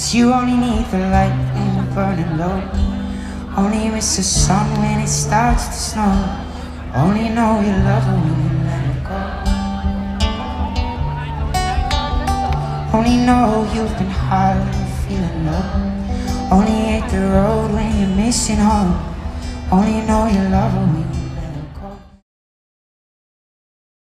Cause you only need the light when you're burning low. Only miss the sun when it starts to snow. Only know you love her when you let her go. Only know you've been high when you're feeling low. Only hate the road when you're missing home. Only know you love her